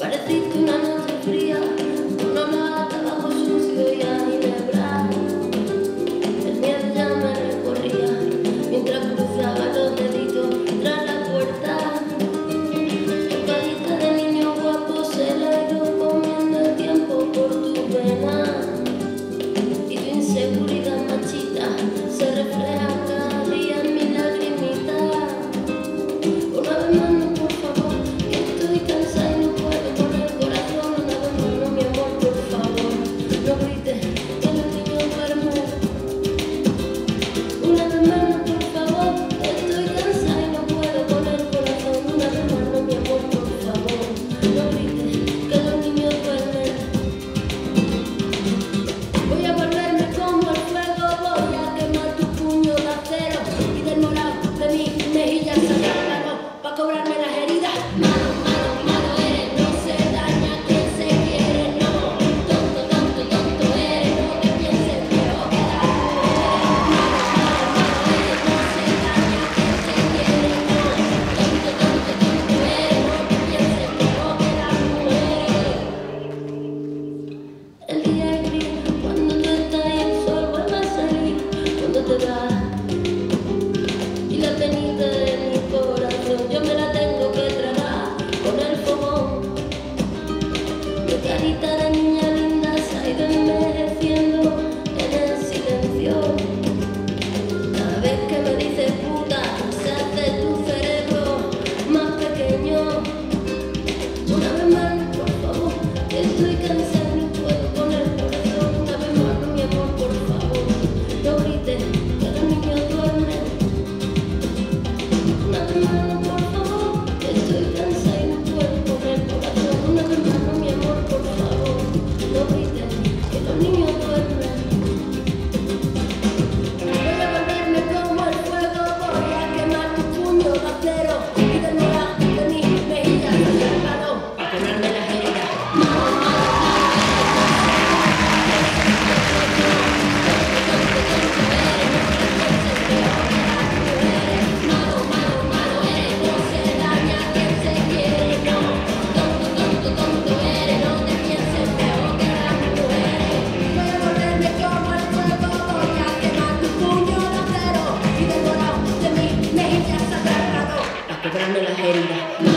Pareciste una noche acero y